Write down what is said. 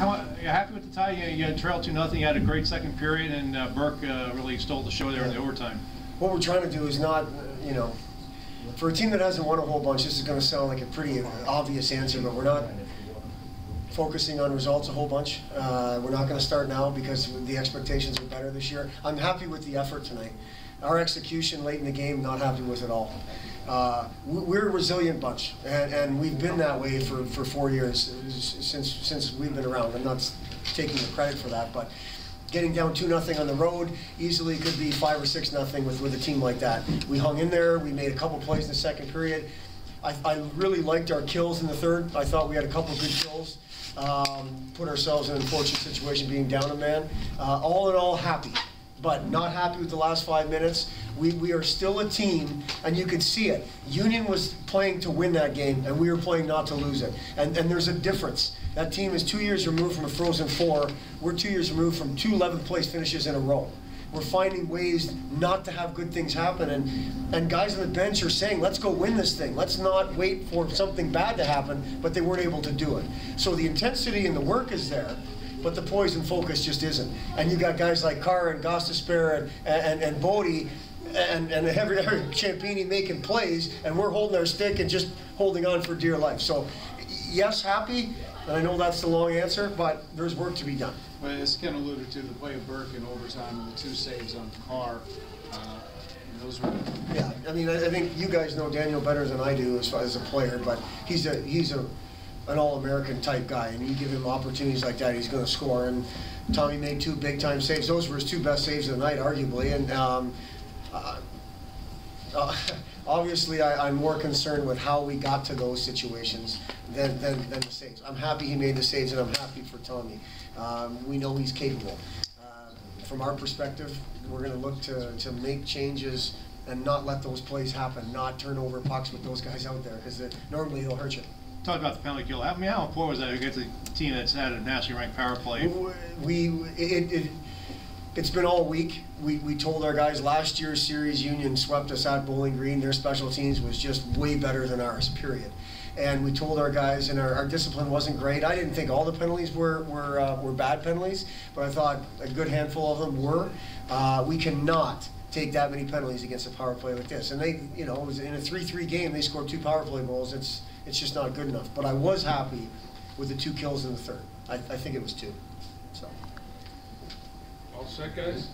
How, you happy with the tie? You, you had trailed two nothing. You had a great second period, and uh, Burke uh, really stole the show there in the overtime. What we're trying to do is not, uh, you know, for a team that hasn't won a whole bunch, this is going to sound like a pretty obvious answer, but we're not focusing on results a whole bunch. Uh, we're not going to start now because the expectations are better this year. I'm happy with the effort tonight. Our execution late in the game, not happy with it all. Uh, we- we're a resilient bunch, and, and we've been that way for, for four years since since we've been around. I'm not taking the credit for that, but getting down two nothing on the road easily could be five or six nothing with with a team like that. We hung in there. We made a couple plays in the second period. I, I really liked our kills in the third. I thought we had a couple good kills. Um, put ourselves in an unfortunate situation being down a man. Uh, all in all, happy but not happy with the last five minutes. We, we are still a team, and you can see it. Union was playing to win that game, and we were playing not to lose it. And, and there's a difference. That team is two years removed from a Frozen Four. We're two years removed from two 11th place finishes in a row. We're finding ways not to have good things happen. And, and guys on the bench are saying, let's go win this thing. Let's not wait for something bad to happen, but they weren't able to do it. So the intensity and the work is there but the poison focus just isn't. And you got guys like Carr and Gostisbehere and, and, and Bodie and, and every, every Ciampini making plays, and we're holding our stick and just holding on for dear life. So, yes, happy, and I know that's the long answer, but there's work to be done. Well, as Ken alluded to, the play of Burke in overtime and the two saves on Carr, uh, those were Yeah, I mean, I, I think you guys know Daniel better than I do as far as a player, but he's a he's a an all-American type guy, and you give him opportunities like that, he's going to score. And Tommy made two big-time saves. Those were his two best saves of the night, arguably. And um, uh, uh, obviously, I, am more concerned with how we got to those situations than, than, than, the saves. I'm happy he made the saves, and I'm happy for Tommy. Um, we know he's capable. Uh, from our perspective, we're going to look to, to make changes and not let those plays happen, not turn over pucks with those guys out there, because normally they'll hurt you talk about the penalty kill. I mean, how important was that against a team that's had a nationally ranked power play? We, it, it, it's been all week. We, we told our guys last year's series Union swept us at Bowling Green. Their special teams was just way better than ours, period. And we told our guys, and our, our discipline wasn't great. I didn't think all the penalties were were, uh, were bad penalties, but I thought a good handful of them were. Uh, we cannot take that many penalties against a power play like this. And they, you know, it was in a 3-3 game, they scored two power play goals. It's it's just not good enough. But I was happy with the two kills in the third. I, I think it was two. So. All set, guys?